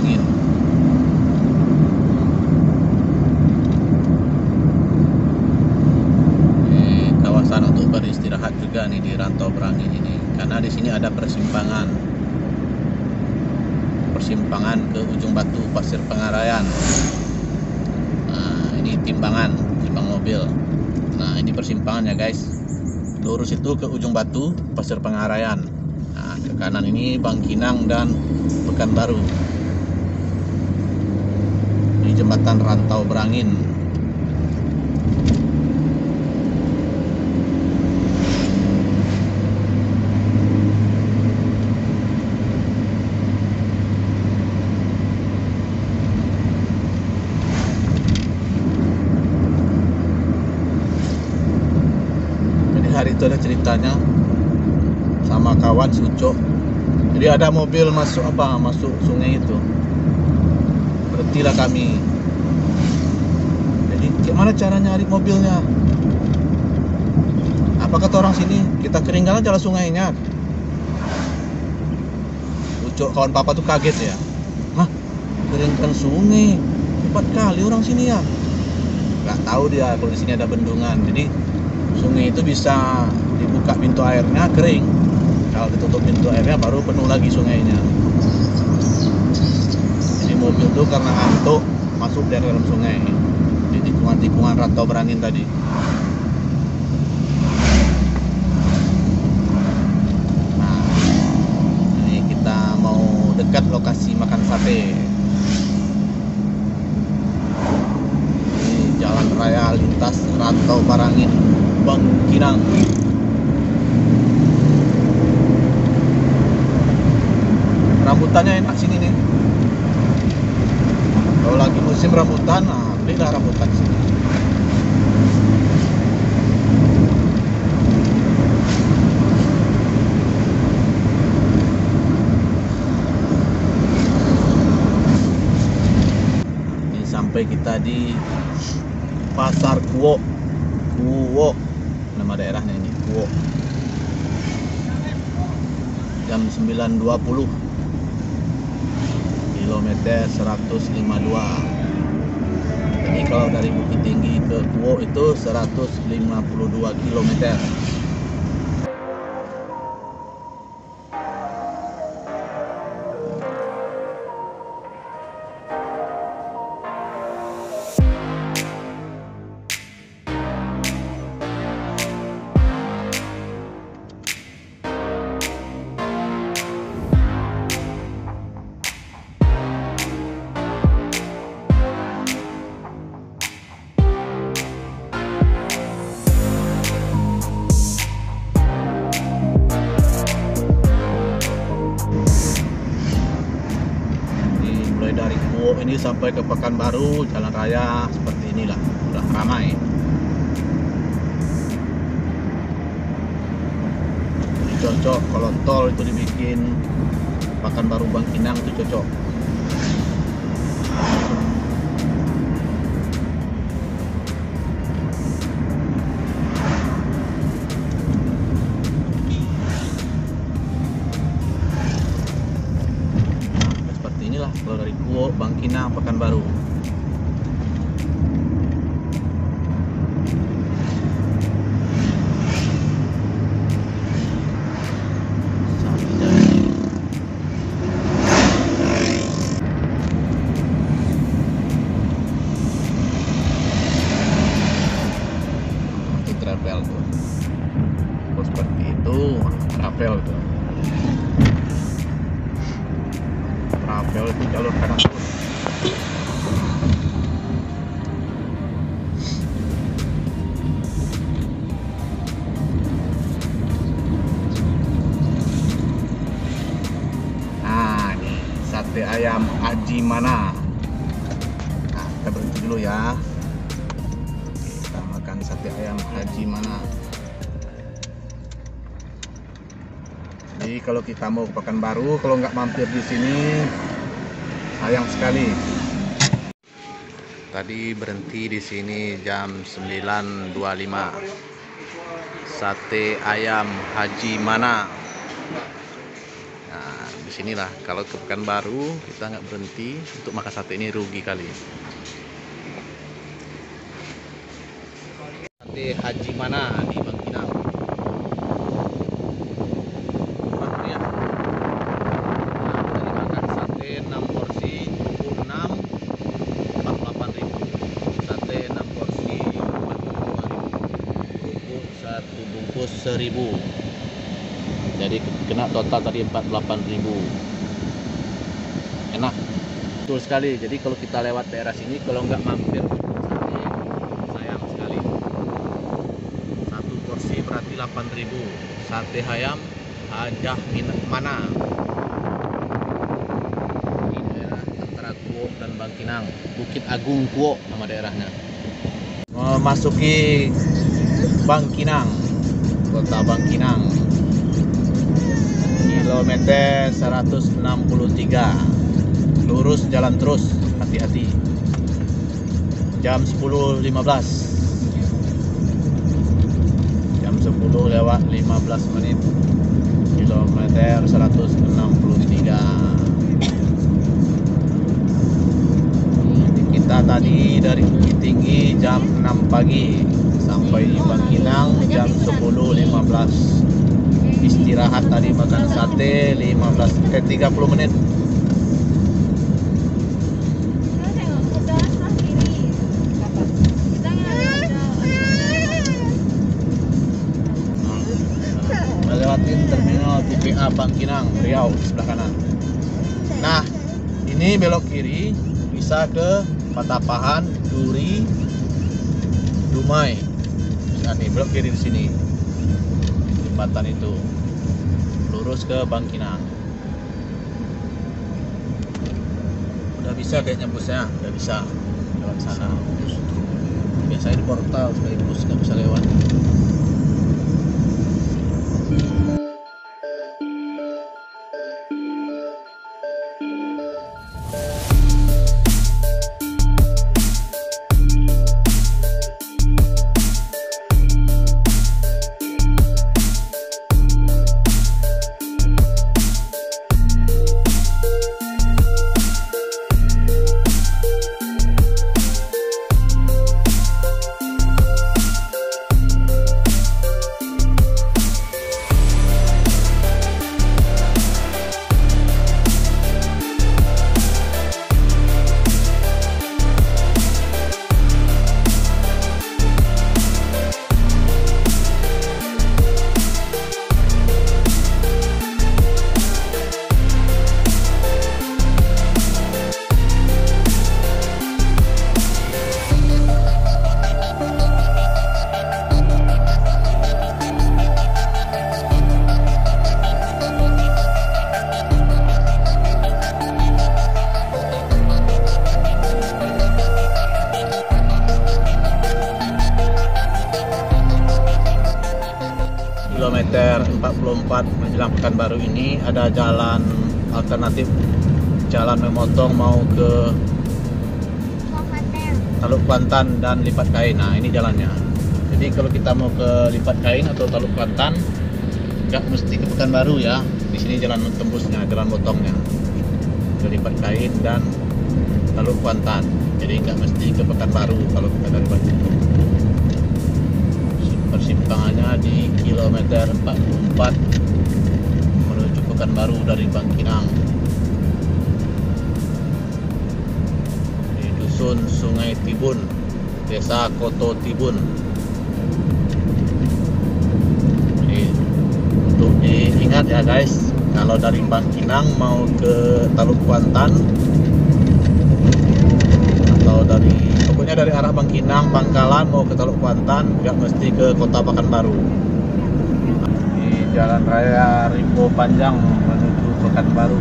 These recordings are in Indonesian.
Ini kawasan untuk beristirahat juga nih di Rantau Berangin ini. Karena di sini ada persimpangan. Persimpangan ke ujung batu Pasir Pengarayan. Nah, ini timbangan, timbang mobil. Nah, ini persimpangannya guys. Lurus itu ke ujung batu Pasir Pengarayan. Nah, ke kanan ini Bangkinang dan Pekanbaru. Jembatan Rantau Berangin. Jadi hari itu ada ceritanya sama kawan si Ucok. Jadi ada mobil masuk apa? Masuk sungai itu. Berhentilah kami. Jadi gimana cara nyari mobilnya? Apa kata orang sini? Kita keringgalan jalan sungainya. Ucok kawan papa tuh kaget ya. Hah? Keringkan sungai? Cepat kali orang sini ya. Gak tahu dia kalau di sini ada bendungan. Jadi sungai itu bisa dibuka pintu airnya kering kalau ditutup pintu airnya baru penuh lagi sungainya mobil tuh karena ngantuk masuk dari dalam sungai. Di tikungan-tikungan rantau berangin tadi. Nah ini kita mau dekat lokasi makan sate. Ini jalan raya lintas rantau barangin Bangkinang. Rambutannya enak sini nih kalau lagi musim rambutan nah belilah rambutan sini. Ini sampai kita di pasar Kuwo Kuwo nama daerahnya ini Kuwo jam 9.20 kilometer 152 jadi kalau dari Bukit Tinggi ke Kuwo itu 152 kilometer sampai ke Pekanbaru jalan raya seperti inilah. Udah ramai. Ini cocok kalau tol itu dibikin Pekanbaru Bangkinang itu cocok Pekanbaru. Sate ayam Haji Mana. Nah, kita berhenti dulu ya. Kita makan sate ayam Haji Mana. Jadi kalau kita mau ke Pekanbaru, kalau nggak mampir di sini, sayang sekali. Tadi berhenti di sini jam 9.25. Sate ayam Haji Mana. Di sinilah kalau ke Pekanbaru kita nggak berhenti untuk makan sate ini rugi kali. Sate Haji mana? Di Bangkinang. Wah, tadi makan sate 6 porsi 26 48 ribu. Sate 6 porsi 42 ribu. Kerupuk satu 1000 jadi kena total tadi 48.000 enak. Betul sekali. Jadi kalau kita lewat daerah sini kalau nggak mampir sayang sekali. Satu porsi berarti 8.000 sate ayam hajah minat mana? Di daerah antara Kuok dan Bangkinang. Bukit Agung Kuok nama daerahnya. Memasuki Bangkinang kota Bangkinang kilometer 163 lurus jalan terus. Hati-hati. Jam 10.15 jam 10 lewat 15 menit. Kilometer 163 kita tadi dari Bukit Tinggi jam 6 pagi. Sampai di Bangkinang jam 10.15 istirahat tadi makan sate 15 eh 30 menit. Melewatin terminal TPA Bangkinang Riau sebelah kanan. Nah ini belok kiri bisa ke Patapahan Duri Dumai. Nah nih belok kiri di sini jembatan itu lurus ke Bangkinang udah bisa kayaknya busnya udah bisa. Lewat sana. Biasanya di portal sekali bus nggak bisa lewat kilometer 44 menjelang Pekanbaru ini ada jalan alternatif jalan memotong mau ke Taluk Kuantan dan Lipat Kain. Nah, ini jalannya. Jadi kalau kita mau ke Lipat Kain atau Taluk Kuantan nggak mesti ke Pekanbaru ya. Di sini jalan tembusnya, jalan motongnya. Ke Lipat Kain dan Taluk Kuantan. Jadi nggak mesti ke Pekanbaru kalau kita dari Bandung kilometer 44 menuju Pekanbaru dari Bangkinang di dusun Sungai Tibun desa Koto Tibun Jadi, untuk diingat ya guys kalau dari Bangkinang mau ke Taluk Kuantan atau dari pokoknya dari arah Bangkinang, Bangkalan mau ke Teluk Kuantan nggak mesti ke Kota Pekanbaru. Di Jalan Raya Rimbo Panjang menuju Pekanbaru.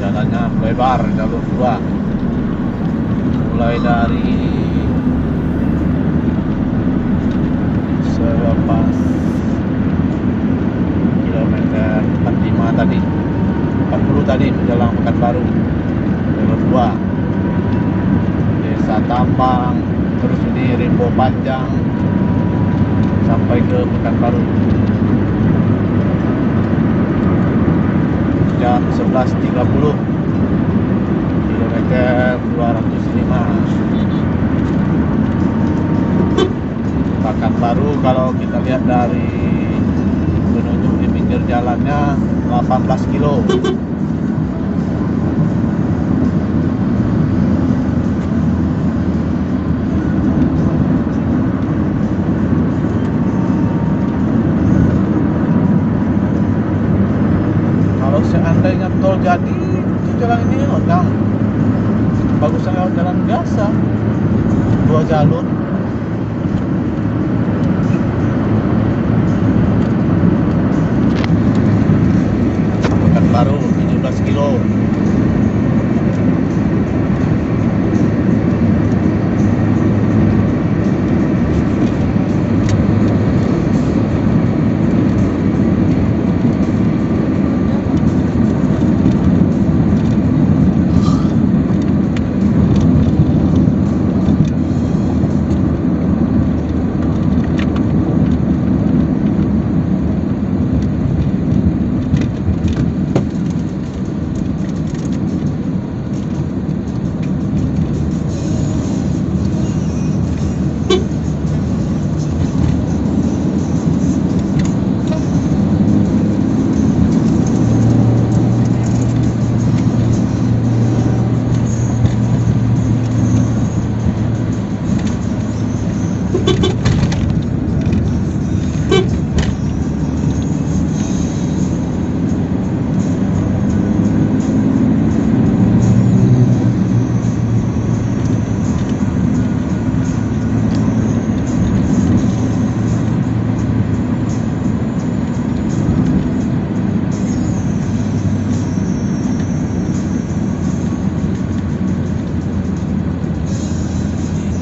Jalannya lebar, jalur dua. Mulai dari selepas kilometer 45 tadi 40 tadi menjelang Pekanbaru jalur 2 Desa Tampang terus ini Rimbo Panjang sampai ke Pekanbaru jam 11.30 kilometer 205 Baru kalau kita lihat dari penunjuk di pinggir jalannya 18 kilo kalau seandainya tol jadi itu jalan ini orang bagusnya lewat jalan biasa. Dua jalur Pekanbaru 17 kilo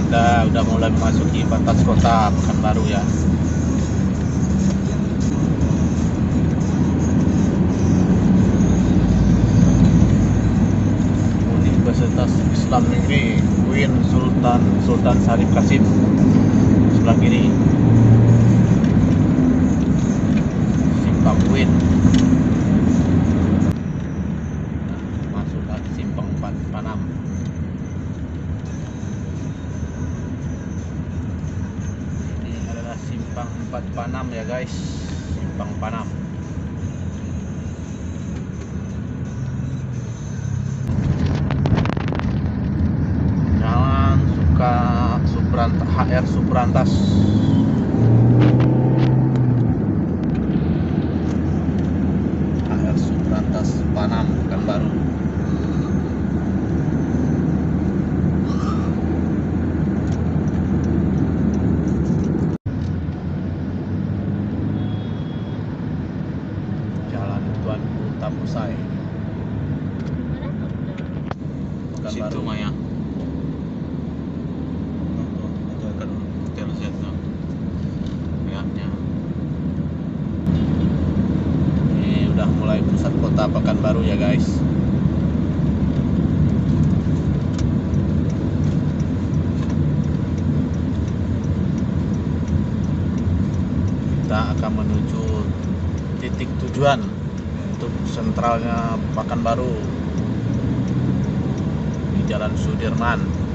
kita udah mulai memasuki kota Pekanbaru ya. Universitas Islam Negeri UIN Sultan Sultan Syarif Kasim. Sebelah kiri. Simpang UIN Nah, masuk lagi Simpang 4 Panam ini adalah simpang 4 Panam ya guys. Simpang Panam. Jalan suka Suprantas HR Suprantas HR Suprantas Panam Pekanbaru Jalan Tuanku Tapusai Situ Pekanbaru Maya. Ini udah mulai pusat kota Pekanbaru ya guys. Kita akan menuju titik tujuan untuk sentralnya Pekanbaru di Jalan Sudirman.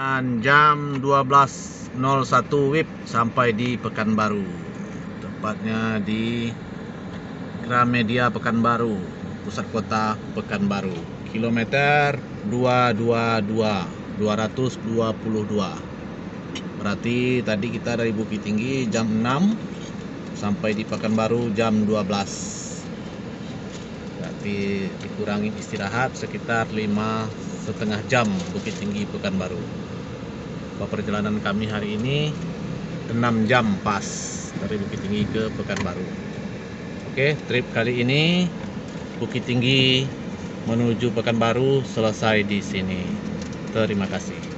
Dan jam 12.01 WIB sampai di Pekanbaru. Tepatnya di Gramedia Pekanbaru, pusat kota Pekanbaru. kilometer 222 222 berarti tadi kita dari Bukit Tinggi jam 6 sampai di Pekanbaru jam 12 berarti dikurangi istirahat sekitar 5 setengah jam Bukit Tinggi Pekanbaru. Perjalanan kami hari ini 6 jam pas dari Bukit Tinggi ke Pekanbaru. Oke trip kali ini Bukit Tinggi menuju Pekanbaru selesai di sini. Terima kasih